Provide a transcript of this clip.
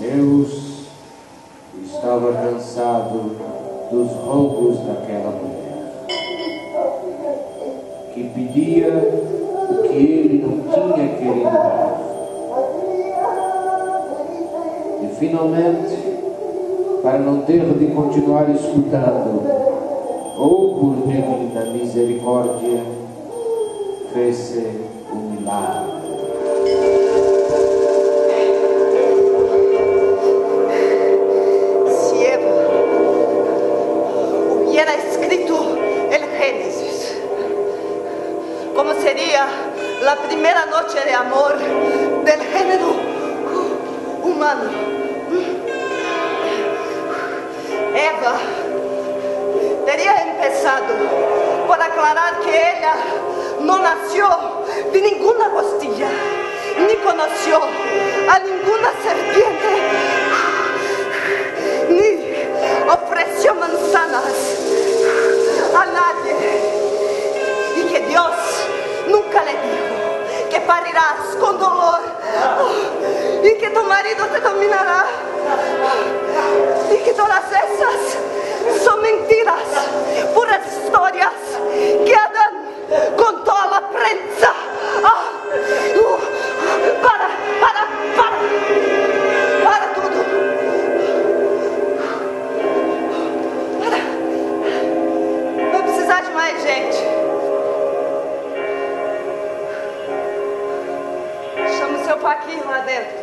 Deus estava cansado dos rogos daquela mulher, que pedia o que ele não tinha querido dar. E finalmente, para não ter de continuar escutando, ou por da misericórdia, fez-se um milagre. ¿Cómo sería la primera noche de amor del género humano? Eva teria empezado por aclarar que ella no nació de ninguna costilla, ni conoció a que parirás con dolor oh, y que tu marido te dominará y que todas esas son mentiras. tô aqui lá dentro.